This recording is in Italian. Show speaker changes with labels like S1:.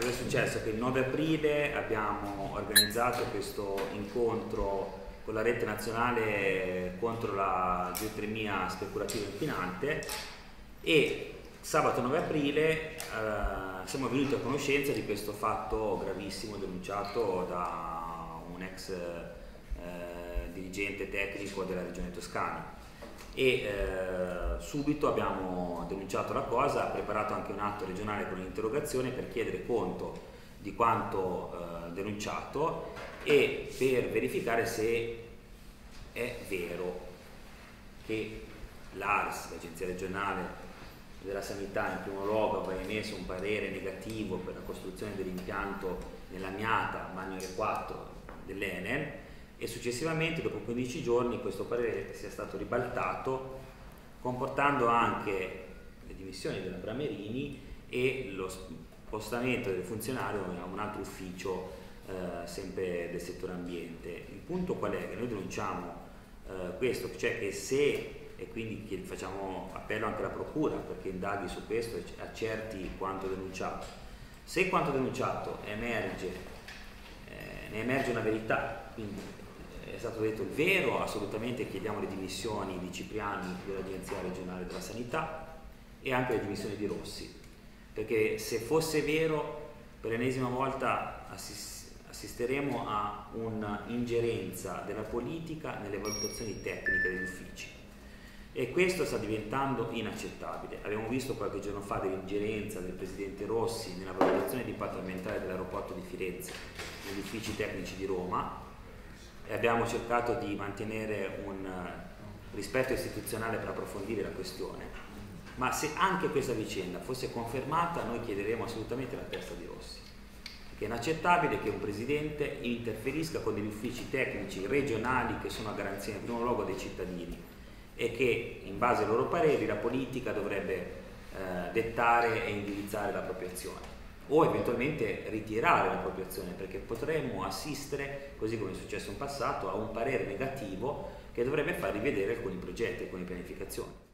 S1: Cosa è successo? Che il 9 aprile abbiamo organizzato questo incontro con la rete nazionale contro la geotermia speculativa inquinante e sabato 9 aprile eh, siamo venuti a conoscenza di questo fatto gravissimo denunciato da un ex eh, dirigente tecnico della regione toscana e eh, subito abbiamo denunciato la cosa, preparato anche un atto regionale con un'interrogazione per chiedere conto di quanto eh, denunciato e per verificare se è vero che l'ARS, l'Agenzia regionale della sanità, in primo luogo aveva emesso un parere negativo per la costruzione dell'impianto nella Miata Magnore 4 dell'Enel e successivamente dopo 15 giorni questo parere sia stato ribaltato comportando anche le dimissioni della Bramerini e lo spostamento del funzionario a un altro ufficio eh, sempre del settore ambiente. Il punto qual è? Che noi denunciamo eh, questo, cioè che se e quindi facciamo appello anche alla Procura perché indaghi su questo e accerti quanto denunciato. Se quanto denunciato emerge, eh, ne emerge una verità, quindi stato detto il vero, assolutamente chiediamo le dimissioni di Cipriani dell'Agenzia regionale della sanità e anche le dimissioni di Rossi, perché se fosse vero per l'ennesima volta assisteremo a un'ingerenza della politica nelle valutazioni tecniche degli uffici e questo sta diventando inaccettabile. Abbiamo visto qualche giorno fa dell'ingerenza del Presidente Rossi nella valutazione di impatto ambientale dell'aeroporto di Firenze negli uffici tecnici di Roma e abbiamo cercato di mantenere un eh, rispetto istituzionale per approfondire la questione. Ma se anche questa vicenda fosse confermata, noi chiederemo assolutamente la testa di Rossi. Perché è inaccettabile che un presidente interferisca con degli uffici tecnici regionali che sono a garanzia in primo luogo dei cittadini e che in base ai loro pareri la politica dovrebbe eh, dettare e indirizzare la propria azione o eventualmente ritirare l'appropriazione perché potremmo assistere, così come è successo in passato, a un parere negativo che dovrebbe far rivedere alcuni progetti, alcune pianificazioni.